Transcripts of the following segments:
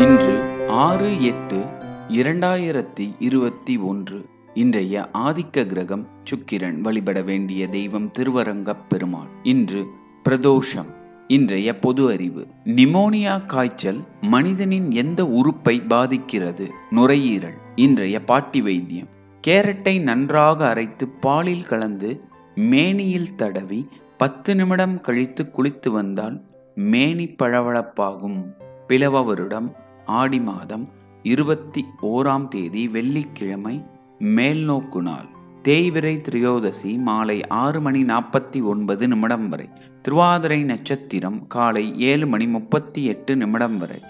இன்று ஆறு எட்டு இரண்டாயிரத்தி இருபத்தி ஒன்று. இன்றைய ஆதிக்க கிரகம் சுக்கிரன் வழிபட வேண்டிய தெய்வம் திருவரங்கப் பெருமாள். இன்று பிரதோஷம். இன்றைய பொது அறிவு. நிமோனியா காய்ச்சல் மனிதனின் எந்த உறுப்பை பாதிக்கிறது? நுரையீரல். இன்றைய பாட்டி வைத்தியம் கேரட்டை நன்றாக அரைத்து பாலில் கலந்து மேனியில் தடவி பத்து நிமிடம் கழித்து குளித்து வந்தால் மேனி பளபளப்பாகும். பிளவ வருடம் ஆடி மாதம் இருபத்தி ஓராம் தேதி வெள்ளிக்கிழமை மேல்நோக்கு நாள் தேய்விரை திரியோதசி மாலை ஆறு மணி நாற்பத்தி ஒன்பது நிமிடம் வரை. திருவாதிரை நட்சத்திரம் காலை ஏழு மணி முப்பத்தி எட்டு நிமிடம் வரை.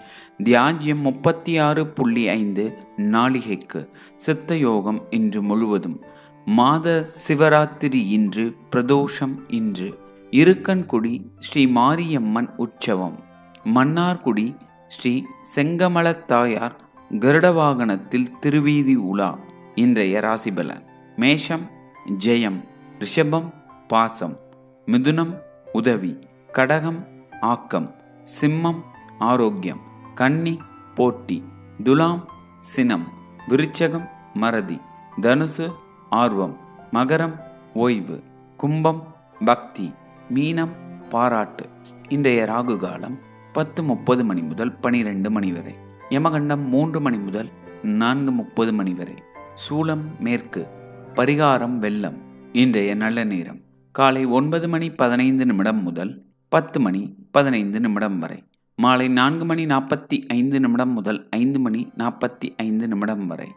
தியாஜ்யம் முப்பத்தி ஆறு புள்ளி ஐந்து நாளிகைக்கு. சித்த யோகம் இன்று முழுவதும். மாத சிவராத்திரி இன்று பிரதோஷம் இன்று. இருக்கன்குடி ஸ்ரீ மாரியம்மன் உற்சவம். மன்னார்குடி ஸ்ரீ செங்கமலத்தாயார் கருட வாகனத்தில் திருவீதி உலா இன்றைய ராசிபலன் மேஷம் ஜெயம் ரிஷபம் பாசம் மிதுனம் உதவி கடகம் ஆக்கம் சிம்மம் ஆரோக்கியம் கன்னி போட்டி துலாம் சினம் விருச்சகம் மறதி தனுசு ஆர்வம் மகரம் ஓய்வு கும்பம் பக்தி மீனம் பாராட்டு. இன்றைய ராகு காலம் பத்து முப்பது மணி முதல் பனிரெண்டு மணி வரை. யமகண்டம் மூன்று மணி முதல் நான்கு முப்பது மணி வரை. சூளம் மேற்கு. பரிகாரம் வெள்ளம். இன்றைய நல்ல நேரம். காலை ஒன்பது மணி பதினைந்து நிமிடம் முதல் பத்து மணி பதினைந்து நிமிடம் வரை. மாலை நான்கு மணி நாற்பத்தி ஐந்து நிமிடம் முதல் ஐந்து மணி நாற்பத்தி ஐந்து நிமிடம் வரை.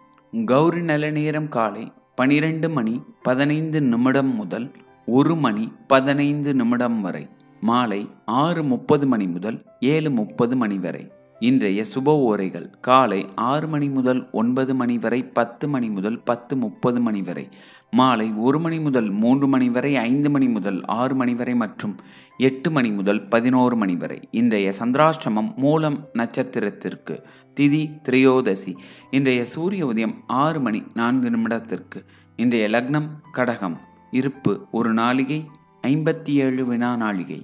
கௌரி நல்ல நேரம் காலை பனிரெண்டு மணி பதினைந்து நிமிடம் முதல் ஒரு மணி பதினைந்து நிமிடம் வரை. மாலை ஆறு முப்பது மணி முதல் ஏழு முப்பது மணி வரை. இன்றைய சுப ஓரைகள் காலை ஆறு மணி முதல் ஒன்பது மணி வரை பத்து மணி முதல் பத்து முப்பது மணி வரை. மாலை ஒரு மணி முதல் மூன்று மணி வரை ஐந்து மணி முதல் ஆறு மணி வரை மற்றும் எட்டு மணி முதல் பதினோரு மணி வரை. இன்றைய சந்திராஷ்டமம் மூலம் நட்சத்திரத்திற்கு திதி திரையோதசி. இன்றைய சூரிய உதயம் ஆறு மணி நான்கு நிமிடத்திற்கு. இன்றைய லக்னம் கடகம் இருப்பு ஒரு நாளிகை ஐம்பத்தி ஏழு வினா நாளிகை.